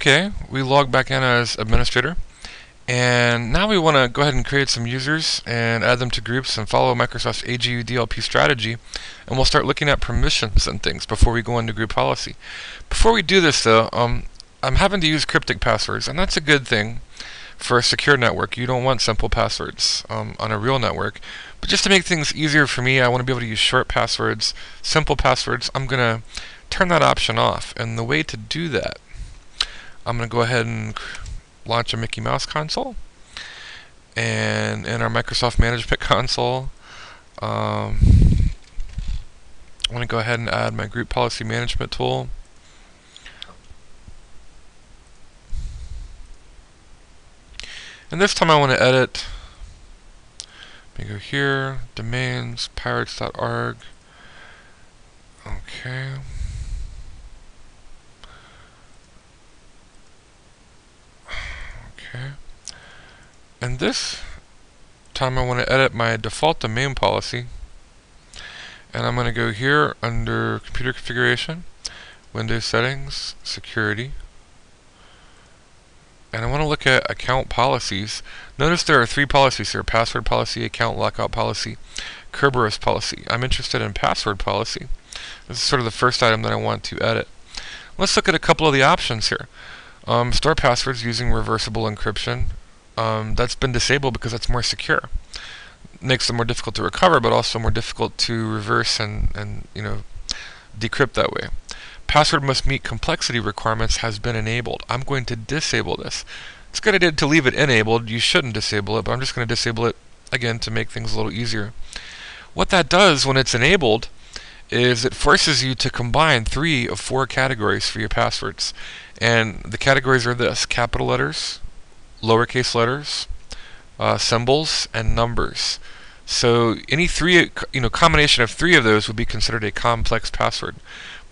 Okay, we log back in as administrator. And now we want to go ahead and create some users and add them to groups and follow Microsoft's AGU DLP strategy. And we'll start looking at permissions and things before we go into group policy. Before we do this though, um, I'm having to use cryptic passwords, and that's a good thing for a secure network. You don't want simple passwords um, on a real network. But just to make things easier for me, I want to be able to use short passwords, simple passwords. I'm going to turn that option off. And the way to do that I'm going to go ahead and launch a Mickey Mouse console. And in our Microsoft Management console, um, I'm going to go ahead and add my group policy management tool. And this time I want to edit. Let me go here, domains, pirates.org. Okay. And this time I want to edit my default domain policy. And I'm going to go here under computer configuration, Windows settings, security. And I want to look at account policies. Notice there are three policies here, password policy, account lockout policy, Kerberos policy. I'm interested in password policy. This is sort of the first item that I want to edit. Let's look at a couple of the options here. Um, store passwords using reversible encryption. Um, that's been disabled because it's more secure. Makes them more difficult to recover, but also more difficult to reverse and, and you know decrypt that way. Password must meet complexity requirements has been enabled. I'm going to disable this. It's a good idea to leave it enabled. You shouldn't disable it, but I'm just going to disable it again to make things a little easier. What that does when it's enabled is it forces you to combine three of four categories for your passwords. And the categories are this, capital letters, lowercase letters, uh, symbols, and numbers. So any three, you know, combination of three of those would be considered a complex password.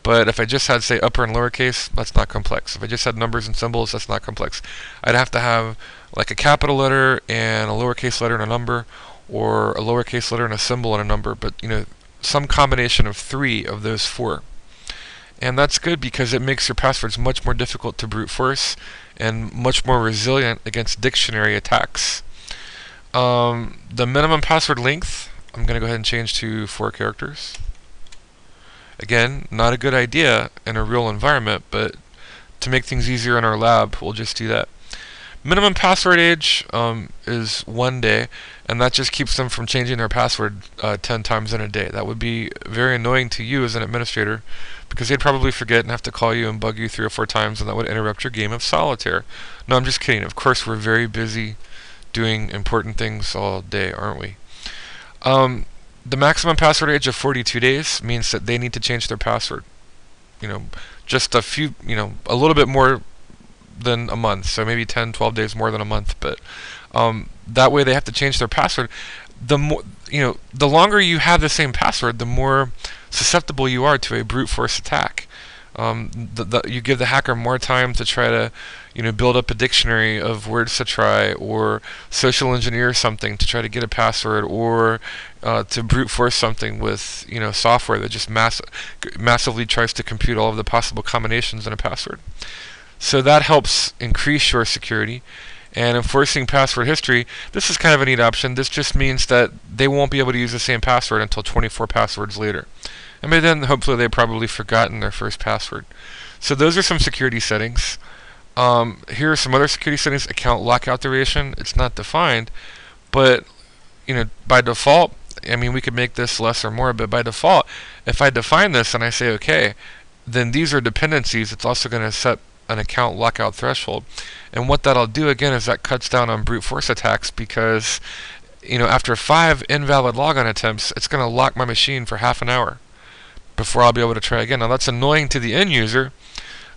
But if I just had, say, upper and lowercase, that's not complex. If I just had numbers and symbols, that's not complex. I'd have to have like a capital letter and a lowercase letter and a number, or a lowercase letter and a symbol and a number. But you know, some combination of three of those four. And that's good because it makes your passwords much more difficult to brute force and much more resilient against dictionary attacks. Um, the minimum password length, I'm going to go ahead and change to four characters. Again, not a good idea in a real environment, but to make things easier in our lab, we'll just do that. Minimum password age um, is one day, and that just keeps them from changing their password uh, 10 times in a day. That would be very annoying to you as an administrator because they'd probably forget and have to call you and bug you three or four times, and that would interrupt your game of solitaire. No, I'm just kidding. Of course, we're very busy doing important things all day, aren't we? Um, the maximum password age of 42 days means that they need to change their password. You know, just a few, you know, a little bit more than a month, so maybe 10, 12 days more than a month. But um, that way they have to change their password. The more, you know, the longer you have the same password, the more susceptible you are to a brute force attack. Um, the, the, you give the hacker more time to try to, you know, build up a dictionary of words to try, or social engineer something to try to get a password, or uh, to brute force something with, you know, software that just mass massively tries to compute all of the possible combinations in a password. So that helps increase your security. And enforcing password history, this is kind of a neat option. This just means that they won't be able to use the same password until 24 passwords later. And by then, hopefully, they've probably forgotten their first password. So those are some security settings. Um, here are some other security settings. Account lockout duration. It's not defined, but you know, by default, I mean, we could make this less or more, but by default, if I define this and I say OK, then these are dependencies. It's also going to set an account lockout threshold. And what that'll do again is that cuts down on brute force attacks because you know after five invalid logon attempts, it's going to lock my machine for half an hour before I'll be able to try again. Now that's annoying to the end user.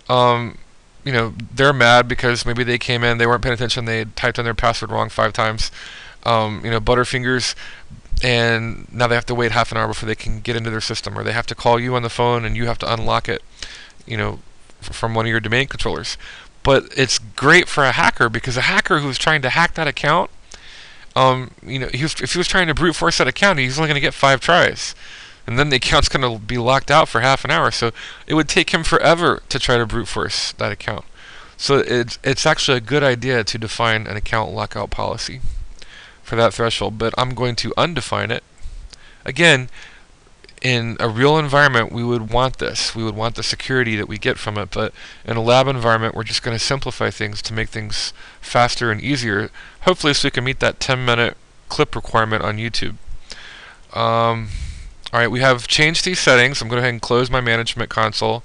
Um, you know they're mad because maybe they came in, they weren't paying attention, they typed in their password wrong five times. Um, you know Butterfingers and now they have to wait half an hour before they can get into their system, or they have to call you on the phone and you have to unlock it. You know, from one of your domain controllers. But it's great for a hacker because a hacker who's trying to hack that account, um, you know, he was, if he was trying to brute force that account, he's only going to get five tries, and then the account's going to be locked out for half an hour. So it would take him forever to try to brute force that account. So it's, it's actually a good idea to define an account lockout policy for that threshold, but I'm going to undefine it. Again, in a real environment, we would want this. We would want the security that we get from it, but in a lab environment, we're just going to simplify things to make things faster and easier, hopefully so we can meet that 10-minute clip requirement on YouTube. Um, Alright, we have changed these settings. I'm going to go ahead and close my management console.